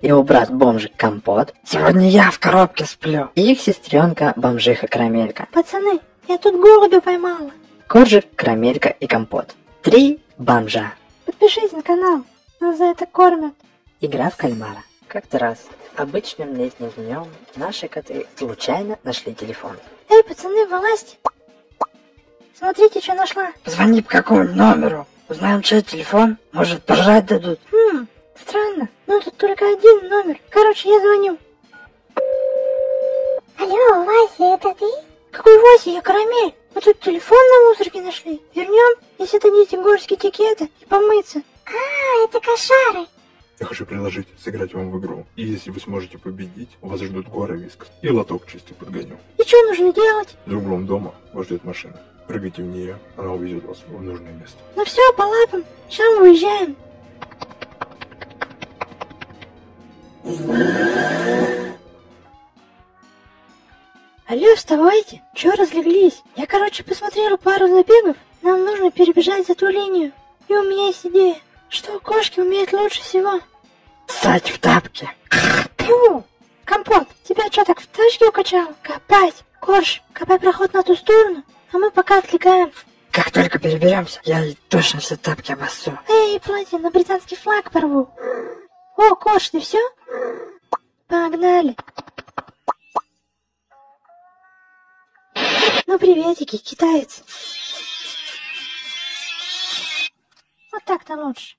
его брат бомжик Компот. Сегодня я в коробке сплю. И их сестренка бомжиха Карамелька. Пацаны, я тут голубя поймала. Коржик, Карамелька и Компот. Три бомжа. Подпишись на канал, нас за это кормят. Игра в кальмара. Как-то раз, обычным летним днем, наши коты случайно нашли телефон. Эй, пацаны, вылазьте. Смотрите, что нашла. Звони по какому номеру? Узнаем, чей телефон. Может, пожрать дадут. Хм, странно. Ну тут только один номер. Короче, я звоню. Алло, Вася, это ты? Какой Вася? Я Карамель. Мы тут телефон на мусорке нашли. Вернем, если дадите горсть этикета и помыться. А, это кошары. Я хочу предложить сыграть вам в игру. И если вы сможете победить, вас ждут горы вискас. И лоток чистый подгоню. И что нужно делать? За углом дома вас ждет машина. Прыгайте в нее, она увезет вас в нужное место. Ну все, по лапам. Сейчас мы уезжаем. Алло, вставайте. Чё разлеглись? Я, короче, посмотрела пару забегов. Нам нужно перебежать за ту линию. И у меня есть идея. Что кошки умеют лучше всего? Ссать в тапки. Фу! Компот, тебя что так в тачке укачало? Копать! Корж, копай проход на ту сторону, а мы пока отвлекаем. Как только переберемся, я точно все тапки обоссу. Эй, платье, на британский флаг порву. О, Корж, ты все? Погнали. Ну, приветики, китаец. Вот так-то лучше.